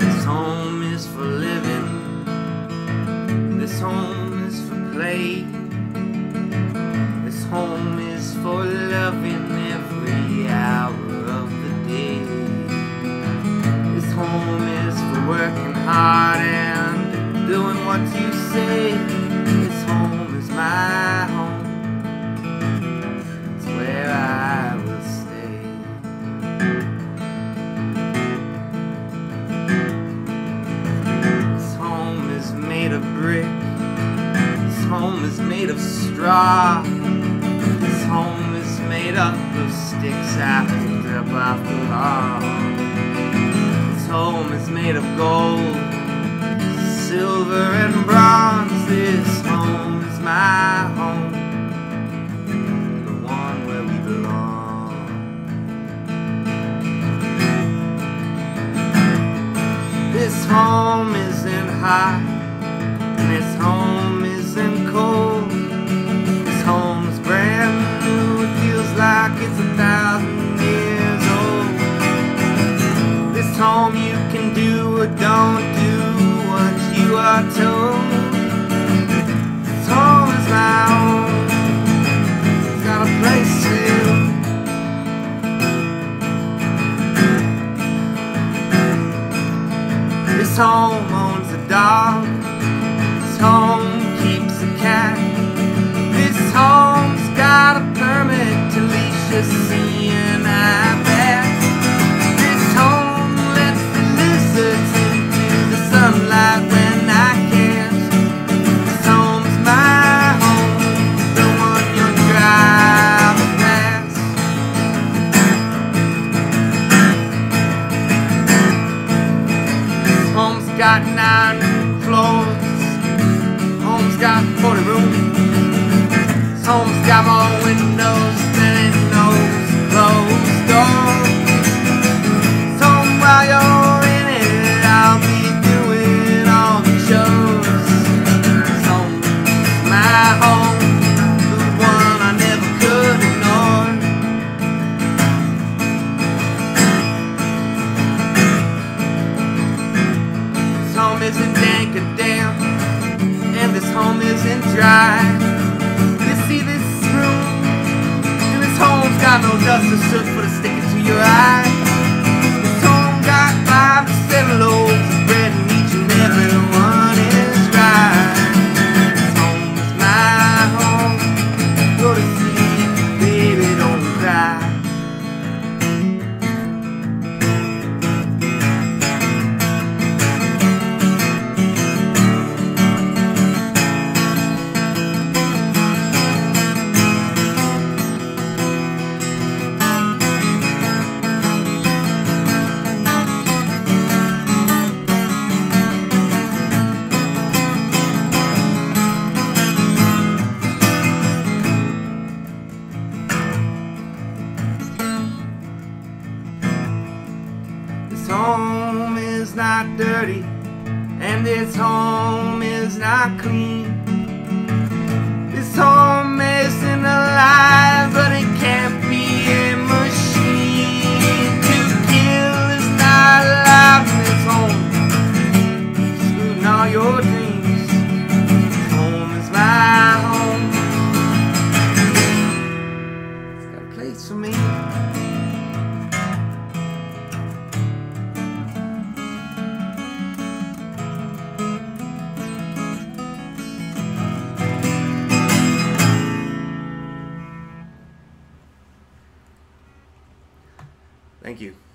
This home is for living. This home is for play. This home is for loving every hour of the day. This home is for working hard and doing what you say. This home is my home. Of brick. This home is made of straw. This home is made up of sticks picked up off the lawn. This home is made of gold, silver, and bronze. This home is my home, the one where we belong. This home isn't hot, home is loud. It's got a place to. This home owns a dog. Home's got more windows than it knows closed doors. So while you're in it, I'll be doing all the shows. Home's my home, the one I never could ignore. This home isn't dank or damp, and this home isn't dry. Dust or soot for the sticking to your eye. This home is not dirty, and this home is not clean. Thank you.